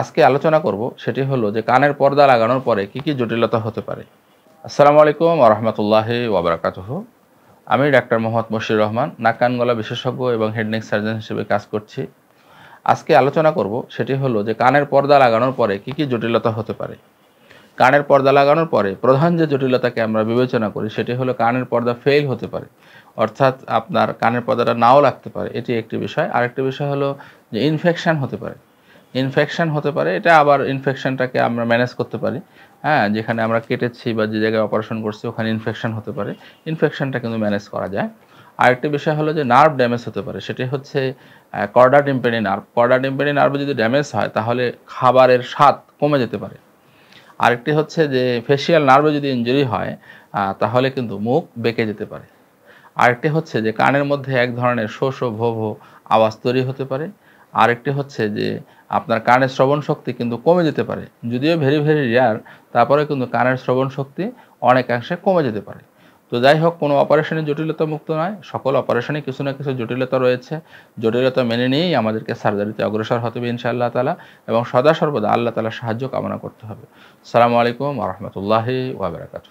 আজকে আলোচনা করব সেটি হলো যে কানের পর্দা লাগানোর পরে কি কি জটিলতা হতে পারে। আসসালামু আলাইকুম রহমতুল্লাহ ওবরাকাতহ আমি ডাক্তার মোহাম্মদ মশির রহমান, নাক কান গলা বিশেষজ্ঞ এবং হেডনেক সার্জন হিসেবে কাজ করছি। আজকে আলোচনা করব সেটি হলো যে কানের পর্দা লাগানোর পরে কি কি জটিলতা হতে পারে। কানের পর্দা লাগানোর পরে প্রধান যে জটিলতাকে আমরা বিবেচনা করি সেটি হলো কানের পর্দা ফেল হতে পারে। অর্থাৎ আপনার কানের পর্দাটা নাও লাগতে পারে। এটি একটি বিষয়। আরেকটি বিষয় হলো যে ইনফেকশান হতে পারে। ইনফেকশান হতে পারে, এটা আবার ইনফেকশানটাকে আমরা ম্যানেজ করতে পারি। হ্যাঁ যেখানে আমরা কেটেছি বা যে জায়গায় অপারেশন করছি, ওখানে ইনফেকশান হতে পারে। ইনফেকশানটা কিন্তু ম্যানেজ করা যায়। আরেকটি বিষয় হলো যে নার্ভ ড্যামেজ হতে পারে, সেটি হচ্ছে chorda tympani nerve chorda tympani nerve যদি ড্যামেজ হয়, তাহলে খাবারের স্বাদ কমে যেতে পারে। আরেকটি হচ্ছে যে ফেসিয়াল নার্ভে যদি ইঞ্জুরি হয় তাহলে কিন্তু মুখ বেঁকে যেতে পারে। আরেকটি হচ্ছে যে কানের মধ্যে এক ধরনের শো শো ভো ভো আওয়াজ তৈরি হতে পারে। আরেকটি হচ্ছে যে আপনার কানের শ্রবণ শক্তি কিন্তু কমে যেতে পারে। যদিও ভেরি ভেরি রেয়ার তারপরে কিন্তু কানের শ্রবণ শক্তি অনেকাংশে কমে যেতে পারে। তো যাই হোক, কোনো অপারেশনের জটিলতা মুক্ত নয়। সকল অপারেশনে কিছু না কিছু জটিলতা রয়েছে। জটিলতা মেনে নিয়েই আমাদেরকে সার্জারিতে অগ্রসর হতে হবে ইনশাআল্লাহ তালা এবং সদা সর্বদা আল্লাহ তালার সাহায্য কামনা করতে হবে। সালামু আলাইকুম রহমতুল্লাহি ওয়াবারাকাতু